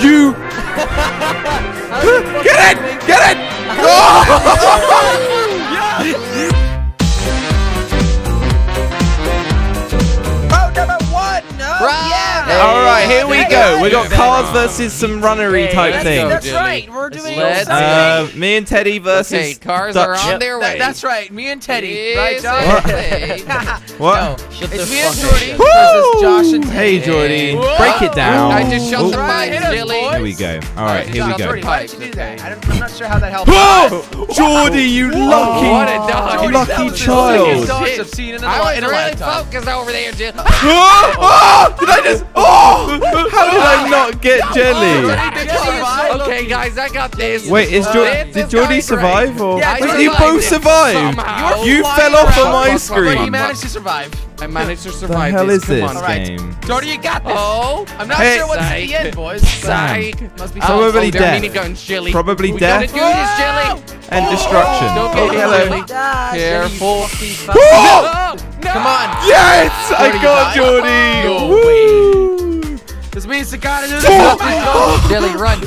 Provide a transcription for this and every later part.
You. Get it! Get it! Oh, number one. Oh, no. Yeah. All right, here we go. We got Yeah. cars versus some runnery type let's thing. That's right. We're doing Let's. Uh, me and Teddy versus Okay, cars Dutch. are on Yep, their way. that- that's right. Me and Teddy. Yes, right, Josh? What? No. It's me and Jordy versus Josh and Teddy. Hey, Jordy. Whoa. Break it down. I just shot Oh, the Right, pipe, hit Jilly. boys. Here we go. All right, here we Josh, go. Jordy, why did you do that? I don't, I'm not sure how that helped. Whoa! Jordy, you lucky, What a dog. Lucky that was the child. I've seen in a, I li- was really focused over there, Jill. Oh, oh, did I just? Oh! How did I not get jelly? Jordy, did you survive? Okay, guys, I got this. Wait, is jo- This did Jordy survive great. or Yeah, I Wait, you both survived? somehow. You flying fell off on around. my Jordy, screen. Jordy managed to survive. I managed to survive. The hell this. is Come this on. All right. game? Jordy, you got this. Oh, I'm not Hey. sure what's at the end, boys. psych. Must be Oh, Probably oh, death. They're minigun, Chili. Probably we death. gotta do this, Chili. Oh! And oh! destruction. Don't Oh, hello. Chili. Careful. Jelly, you fucking Oh! Oh, no. Come on. Yes, I Jordy, you got? Jordy. No Woo! This means the gotta do this. Oh! Jelly, run.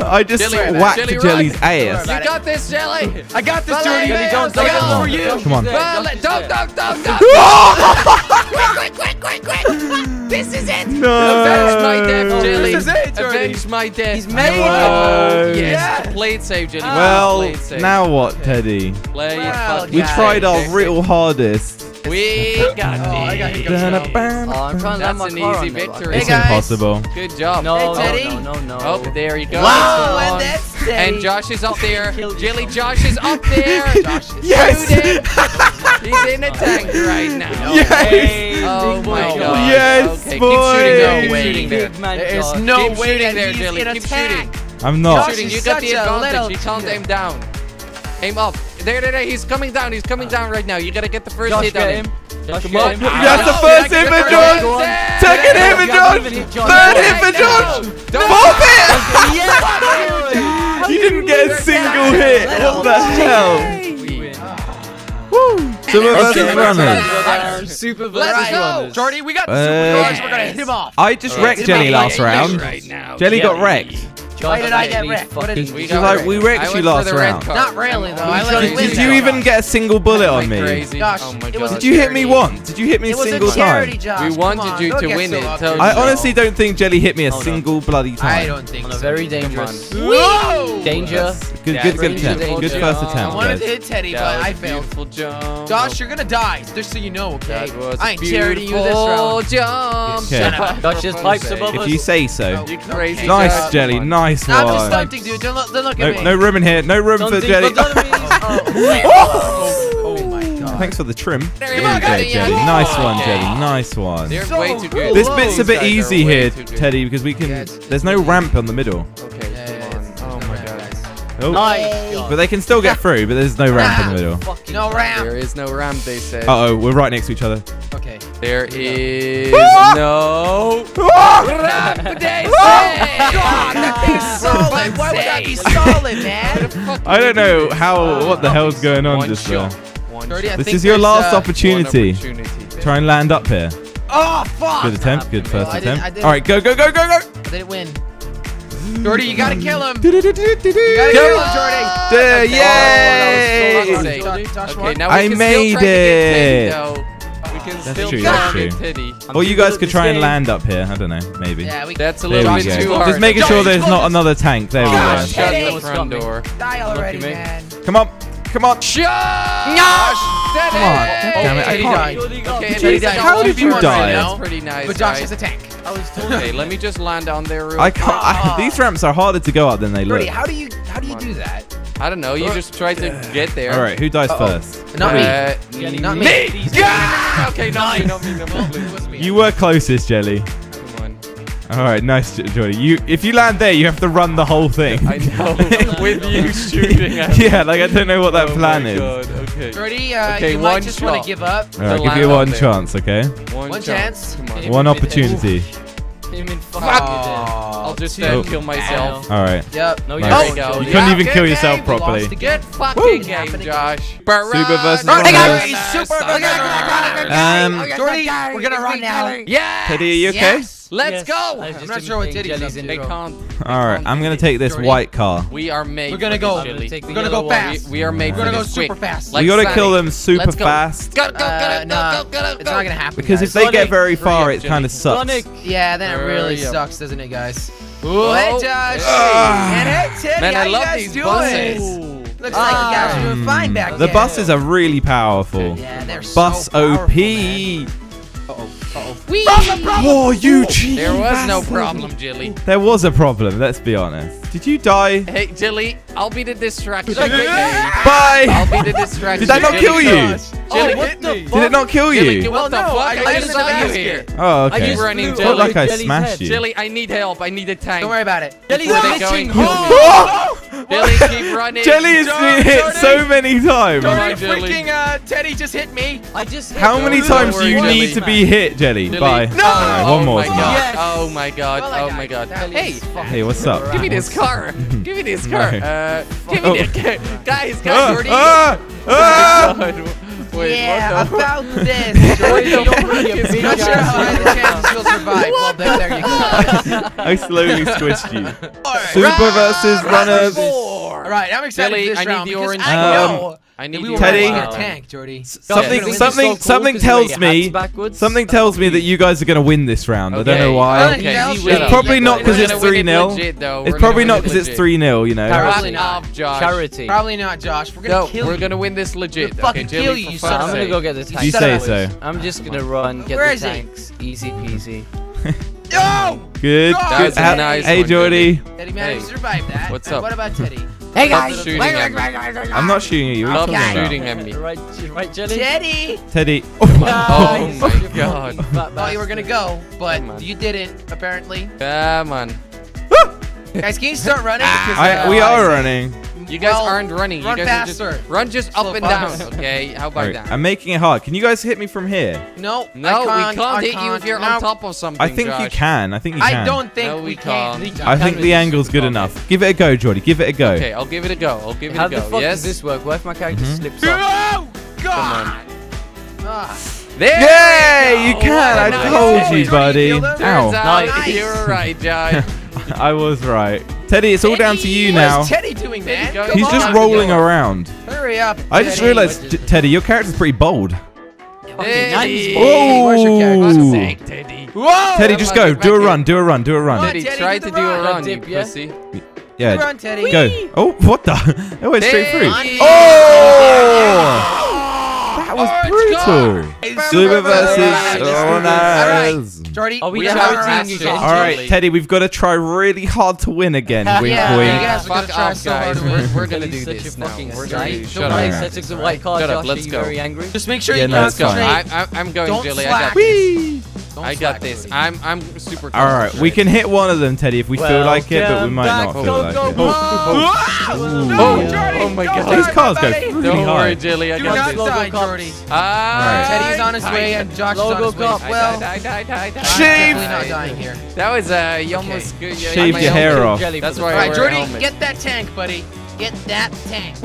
I just Jelly, whacked Jelly, Jelly's ass. You got this, Jelly. I got this, Well, Jordy. hey, Don't, don't- I got don't- this for you. Come on. Don't, don't, don't, don't. quick, quick, quick, quick, quick. This is it. No. Avenge my death, oh, Jelly. This is it, Jordy. Avenge my death. He's made Oh, it. yes. Yes. Play it safe, Jelly. Well, Play it safe. now what, Teddy? Play it Well, fucking We tried our real hardest. We got Oh, I got it. hiccups now. Oh, I'm trying to That's my an car easy victory. but- Hey, It's guys. impossible. Good job. No, Hey, Teddy. no, no, no, no. Oh, there you go. Wow, and on. that's And Josh is up there. Killed Jelly. Josh is up there. Josh is Yes. Shoot. He's in a tank right now. Yes. Hey, Oh my god. Yes, okay, boy. Keep shooting there. Keep No way. shooting there. Man, There's no Keep way shooting that there, he's Jelly. in a Keep tank. shooting. I'm not. Josh, shooting. he's You got the advantage. little You can't aim down. Aim up. There, there, there. He's coming down. He's coming down right now. You gotta get the first Josh, hit on get him. him. Josh, Come get on. him. That's the Ah, first hit get for Josh. Second hit for. Josh. Third hit for Josh. Fourth hit. You didn't get a single hit. What the hell? Woo. Super versus Okay, runners. Super Let's go. runners. Jordy, we got the Uh, super cars. We're gonna hit him off. I just Alright, wrecked it's Jelly last round. English Right now. Jelly got wrecked. Why did I get wrecked? What did- We She's like, we wrecked you went for last the red round. car. Not really, though. I Did- Did, him win did that you even get a single bullet on me? Crazy. Josh, oh my god. Did you hit me once? Did you hit me a single a charity, time? Josh. We wanted on, you don't to win so it, tell here. you. I honestly don't think Jelly hit me a Oh, no. single bloody time. I don't think On a so. very dangerous. on. Whoa! Danger. Good, good, good attempt. Good jump. first I attempt, wanted to hit Teddy, but I I a failed. Josh, you're gonna die. Just so you know, okay? That was I a ain't charity you this beautiful round. jump. Okay. Josh just pipes above us. If you say so. Nice, Jelly. Come on. Nice I'm just one. stunting, dude. Don't look, don't look No, at me. no room in here. No room Don't for think Jelly. Oh my god. Thanks for the trim. There There you you go, go, Jelly. Jelly. Nice one, Jelly. Nice one. They're So way too good. This bit's a bit These guys are easy here. Teddy, because we can. There's no ramp on the middle. Okay, come on. Oh my god. Oh. Nice. But they can still get through, but there's no ramp in the middle. No ramp. There is no ramp, they said. Uh oh, we're right next to each other. Okay. There is no that man? I don't know how. What the hell's going on One just shot. there? One Jordy, I shot. This is your last uh, opportunity. Opportunity. Try and land up here. Oh, fuck. Good attempt. Good Well, first I didn't- I attempt. All right, go, go, go, go, go. I didn't win. Jordy, you gotta kill him. You You gotta kill him, Jordy. Yeah, Okay. yay! Oh, that was so Josh- close. Josh Okay, now we I can made still try to get Teddy, it. though. We can That's still true, try that's to true. Teddy. Or you guys could try this and land up here. I don't know. Maybe. Yeah, we That's a little we bit go. too hard. Just making sure there's not another tank. There we Gosh, go. Shut Teddy. the front door. die already, me. man. Come on. Come on. Shut! Gosh, Come on. Oh, damn it. I can't. died. Jordy got Okay, me. That's. How did you die? That's pretty nice, But Josh is a tank. I was told. Okay, let me just land on there real I can't. I, these ramps are harder to go up than they look. Jordy, how do you how do you do that? I don't know, you just try to get there. All right, who dies Uh-oh. first? Not me. Uh, Not me. me. Please. Okay, not me, not me, not me, It me. You were closest, Jelly. All right, nice, J- Jordy. You, if you land there, you have to run the whole thing. I know, with you shooting at me. yeah, like I don't know what that Oh plan my is. God, Okay. Jordy, uh, Okay, you one might just want to give up. All right, To give you one chance, okay? One, One chance. chance. On. One with it. Opportunity. Him in fuck. I'll just two. uh, kill myself. All right. Yep. No, Nice. you're There we go. You couldn't Yeah, even kill game. yourself properly. lost. Good fucking Woo. game, Happening. Josh. Super versus Run, Hey, run, super- run, Um, Jordy, we're gonna run now. Yeah. Teddy, are you okay? Yes. Let's Yes, go. I was I'm not sure what imitating Diddy's Jelly's up to. They intro. can't. All right, I'm gonna take this Jordy. white car. We are made. We're gonna for go. this, I'm gonna Jelly. take the We're gonna go fast. We, we are made We're gonna go this super quick. fast. Like we gotta Sonic. kill them super Let's go. fast. Go, go, go, Uh, go, go, go, go, it's not gonna happen. Because guys. if they get very far, up, it kind of sucks. Sonic. Yeah, then it really Hurry up. sucks, doesn't it, guys? Whoa. Hey, Josh. Ah. and hey, Teddy, Man, how I you love guys these doing? buses. Looks like you guys are doing fine back The there. buses are really powerful. Yeah, they're so Bus powerful, OP. man. Uh-oh, uh-oh. Whee! Oh, you cheeky There was no problem, Jilly. There was a problem, let's be honest. Did you die? Hey, Jilly, I'll be the distraction. Bye. I'll be the distraction. Did that not Jilly. kill you? Jilly, Oh, what hit the me. fuck? Did it not kill you? Jilly, you? what the oh, no, fuck? I I, landed just saw you basket. here. Oh, I okay. just running, flew Jelly. Felt like I Jelly's smashed head. you. Jilly, I need help. I need a tank. Don't worry about it. Jelly's Where they glitching. going? Oh! Keep running. Jelly has Jordy, been hit Jordy. so many times. Jordy. Jordy, freaking uh, Teddy just hit me. I just hit How many Don't times do you Jelly. need to be hit, Jelly? Jilly. Bye. No! Alright, Oh one more my god. Yes. Oh my god. Well, oh my god. Hey, Hey, what's up? give me this car. Give me this car. No. Uh, give Oh. me this. Guys, guys, Jordy. ah, ah! God. Wait, yeah, what the about this. Jordy, Jordy, you're already a Not sure how high the chances you'll survive. Well, there, there you go. I slowly squished you. Alright. Super versus runners. Four. All right, I'm excited Jelly, for this I need round the because orange I car. know I need we the Teddy. running orange a tank, Jordy. Something, This is something, so cool something 'cause tells me, something tells me that you guys are gonna win this round. I don't know why. Okay, Okay, he he will. will. It's probably not because it's gonna win it 3-0. It's probably not because it's 3 0, you know. Probably not. Josh. Charity. Probably not, Josh. We're gonna No, kill we're gonna win this legit. Fucking kill you, you son I'm gonna go get the tank. You say so. I'm just gonna run, get the is he? tanks. Easy peasy. Yo! Good. That good. was a nice hey, one, Jordy. Teddy managed to Hey. survive that. What's up? What about Teddy? Hey Stop shooting at me. I'm not shooting at you. Stop you talking shooting at me. Right, right, Jelly. Teddy! Teddy. Oh Nice. my God. fucking fat Thought you were gonna go, but Come on. you didn't, apparently. Come on. Guys, can you start running? Because, I, uh, we are running. You guys well, aren't running. run you guys are faster. just run just Slow up and down. Okay, how about Alright, that? I'm making it hard. Can you guys hit me from here? No, no, I we can't, can't I hit you can't. if you're No. on top of something. I think you can. I think you can. I don't think No, we, we can. can't. I think the angle's good enough. Give it a go, Jordy. Give it a go. Okay, I'll give it a go. I'll give it How a the go. fuck yes. does this work? What if my character Mhm. slips off? Oh, Come God! on. There Yay! we You can. What I a nice told you, buddy. you killed Ow. Nice. you were right, Josh. I was right. Teddy, it's all down to you What now. Teddy doing, man? go. Come He's on. just rolling around. Hurry up. I just Teddy. realized, J- Teddy, your character's pretty bold. Hey. nice. Whoa. Where's your character? Ooh. Teddy. Whoa! Teddy, just go. Do a run. Do a run. Do a run. Teddy, Teddy, try to do a run. run, Dip, you pussy. Yeah. Run, Teddy. Go. Oh, what the? It went straight through. Teddy. Oh! That was Orange brutal. Hey, Super versus Alright, runners. Jordy, Are we we have have our our asses. team. All right, Teddy, we've got to try really hard to win again. Wink, Yeah, wink. you guys Fuck off, so guys. to win. We're, we're gonna do this now. We're gonna Don't shut up. up. That took the white card, Shut up, let's go. very angry? Just make sure Yeah, you no, it's concentrate. I, I, I'm going, Don't Jilly. I slack. got this. Don't I got slack, this. Jordy. I'm I'm super. All right, we can hit one of them, Teddy, if we feel like it, but we Welcome might not feel Go, like go, it. go. Ooh. No, Oh, Jordy, oh my don't God. These cars go buddy. really Don't worry, Jilly. I Do got not this. Logo die, cops. Ah, Teddy's on his way and Josh is on his way. cop. Well, die, die, die, die, I'm Shave. definitely not dying here. That was uh, you almost good. you- Shaved your hair off. Jelly That's for why All right, Jordy, get that tank, buddy. Get that tank.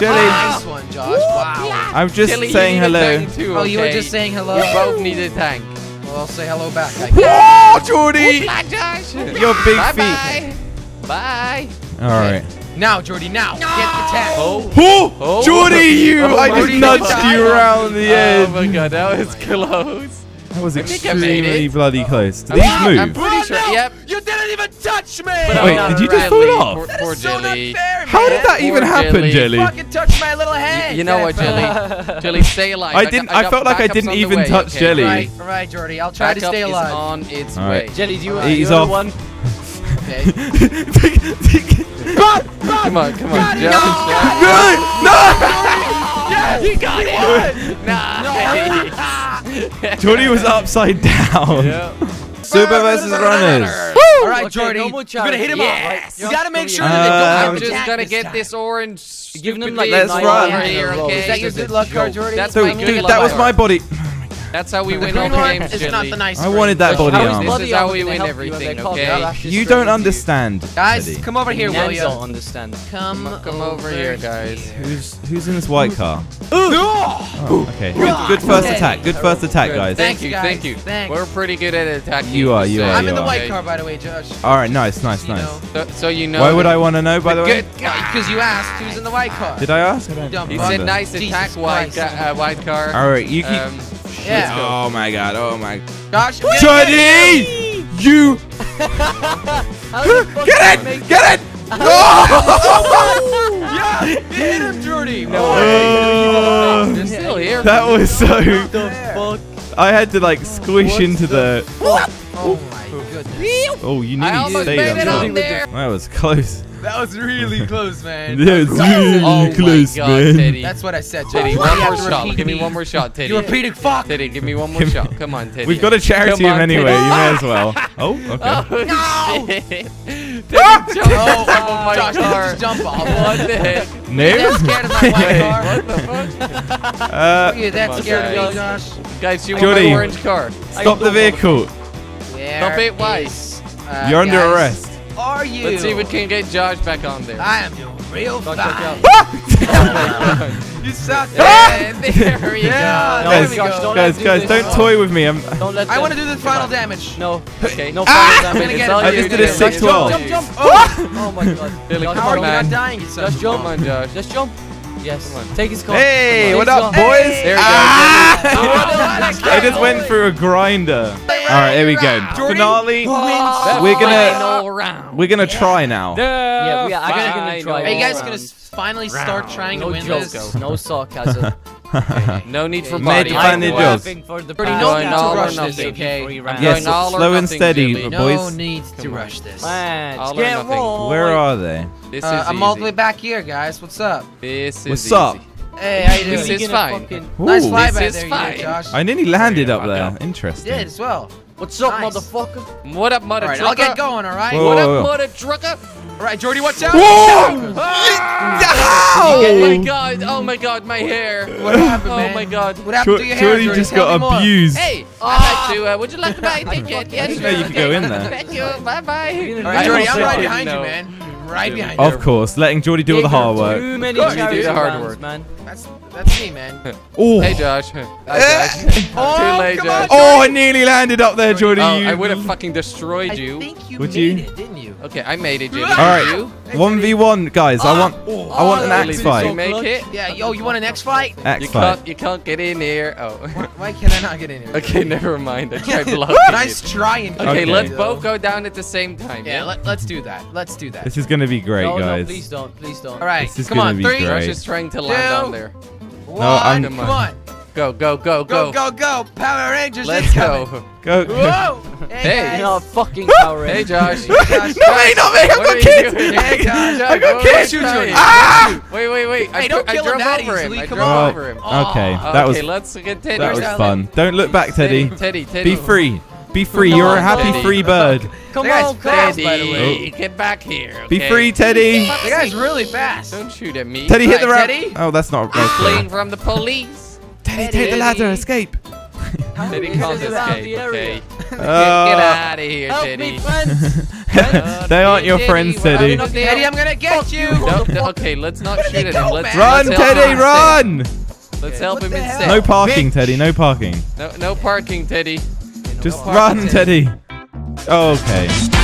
Jelly, Nice one, Josh. Wow. I'm just Jilly, you saying hello. tank Too, Oh, you were just saying hello. You both need a tank. Well, I'll say hello back. I guess. Oh, Jordy! Bye, Josh. Your big bye, feet. bye. Bye. All right. Now, Jordy, now. Get the tank. Oh. Oh, Oh. Jordy, you! Oh, I just nudged you you around the Oh my god, that was close. That was I think I made extremely bloody oh. close. Did I'm- these I'm move? pretty sure. Oh, yep. You didn't even touch me. But Wait, did you not just fall really. off? Poor, That poor is so not Jilly. fair, How did that even happen, Jelly. Jelly? Fucking touch my little head. You know what, That Jelly? Jelly, stay alive. I didn't- got I felt like I didn't even way, touch okay? Jelly. Right, all right, Jordy. I'll try to Backup stay is alive. on its All right. way. Jelly, do you He's you off. one? Okay. Come on, come on, Josh. yes, you got it. Nah. Jordy was upside down. Super versus runners. All right, Okay, Jordy. no more You're gonna hit him charity. up. Yes. You gotta make sure Uh, that they don't I'm have I'm an just gonna this get time. this orange. Give them stupid like lead Let's run. here, Is okay? Is that your good luck card. Jordy? That's So, my I'm good dude, that luck was card. my body. That's how we The win all green the games, is not the nice I green. wanted that How body is armor. this is how we win help you everything, when they call okay? You don't into understand. Guys, Teddy. come over here, will Nans you? don't understand. Come, Come over here, guys. Who's who's in this white car? Oh, okay. Good, good first Okay. attack. Good first attack, guys. Thank Thanks, you, thank you. Thanks. We're pretty good at attacking. You are, you so- are, I'm in the white car, by the way, Josh. All right, nice, nice, nice. So, so you know. Why would I want to know, by the way? Good. Because you asked who's in the white car. Did I ask? I don't Dumb He said nice attack, white, Christ. ca- uh, white car. All right, you keep. Um, Yeah. Oh my god! Oh my. Josh, Teddy, you How the get it! Get it! Oh! yeah, hit him, Jordy. No Uh, They're still here. that was so. What the fuck? I had to like squish What into the. Oh my goodness. Oh, you I nearly almost made up it there. on there. That was close. That was really close, man. That was really Oh close, my God, man. Teddy. That's what I said, Teddy, one more shot. Give me me. one more shot, Teddy. You're repeating fuck. Teddy, give me one more shot. Come on, Teddy. We've got a charity Come on, him anyway. Teddy. You may as well. Oh, okay. Oh, shit. Teddy jumped Oh, off of my Josh, car. just jump off. What the heck? You're No. that scared of my white car? What the fuck? Uh, You're that Come on, scared of me. Josh? Guys, you want Jordy. my orange car? stop the vehicle. Where Stop it, why? is, uh, You're under guys, arrest. Are you? Let's see if we can get Josh back on there. I am doing real Josh, fine. Josh, You suck, Ah! man. there you Yeah, go. there Guys, we Josh, go. don't guys, do guys, don't toy with me. I'm. Don't let I want to do the final damage. No. Okay. No Ah! final I'm gonna damage. get it. I just did a Josh. six Jump. Jump, jump. Ah! Oh my god. Billy, Josh, come How are on, you man. not dying? You son Just jump. Come on, Josh. Just jump. Yes. Take his car. Hey, what up, Take his car. boys? There we go. Go. I just went through a grinder. All right, here we go. Jordy, Finale. wins? We're gonna- final round. We're gonna try now. Yeah, we are actually gonna try. Are you guys Round. gonna s- finally start trying to win jokes. this? No sarcasm. No need for Okay. body. Made fun of jokes. laughing for the Pretty past no need to all or rush this, okay? Yes, Going all or slow and nothing, steady, boys. No need to rush this. Man, All or get nothing. roll. Where are they? This Uh, is I'm all the way back here, guys. What's up? This is What's easy. up? Hey, how you doing? This is fine. nice Ooh. flyby This is there, fine. did, Josh. I nearly landed up there. about Interesting. did as well. What's up, Nice. motherfucker? What up, mother All right, trucker? I'll get going. All right. Whoa. What whoa, up, whoa. mother trucker? All right, Jordy, watch out. Whoa! Oh my god, oh my god, my hair. What happened, man? Oh my god. What happened Jor- to your hair, Jordy Jordy? just Tell got me more. abused. Hey, I'd like to, uh, would you like to buy a ticket? Yes, didn't you sure, could go in there. Thank you, bye bye. All right, Jordy, I'm right behind you, man. Right behind Of you. course, letting Jordy do all the hard work. Too many Good. charity You do the hard rounds, work. man. That's that's me, man. Oh, Hey, Josh. Oh, Too late, oh, come on, Josh. oh, I nearly landed up there, Jordy. Oh, I would have fucking destroyed I you. think you Would made you? it, didn't you? Okay, I made it, Jimmy. All right. One v one, guys. I ah. want, I oh, want an Really, axe did fight. you make it? Yeah. Yo, you want an X fight? Axe You fight. can't, you can't get in here. Oh. Why can I not get in here? okay, never mind. I tried blocking nice it. try and Okay, Okay. let's both go down at the same time. Yeah, let, let's do that. Let's do that. This is gonna be great, no, guys. no, please don't. Please don't. All right, This is come gonna on. be Three, great. Josh is trying to land Two. down there. one, I'm- come on. Go, go, go, Go, go. go, go. Power Rangers Let's go. Go. Whoa. Hey. guys. You're not a fucking power Hey, Ranger. Josh. Josh, no, me, not me. I've What got are you kids. doing? Hey, Josh. I've got What kids. are you? Ah! Wait, wait, wait. I, don't I kill him that over him. easily. I Come on. over him. Okay, that was okay, let's continue. that was fun. Don't look back, Teddy. Teddy, Teddy. Be free. Be free. Come You're a happy Teddy. free bird. Come That on, guy's come on. by the way. Teddy, get back here. Be free, Teddy. The guy's really fast. Don't shoot at me. Teddy, hit the Right, ramp. Teddy? Oh, that's not. I'm fleeing from the police. Teddy, take the ladder. Escape. Teddy This can't is out escape. Okay. area. Get, get Uh, out of here, Help Teddy. me, friends. they aren't your Teddy, friends, we're Teddy. having a deal. Eddie, I'm gonna get you. No, no, okay, let's not shoot at him. Let's. Run, let's Teddy, run! Let's help him instead. No parking. Teddy. No parking. No, no parking, Teddy. Just run, Teddy. Okay.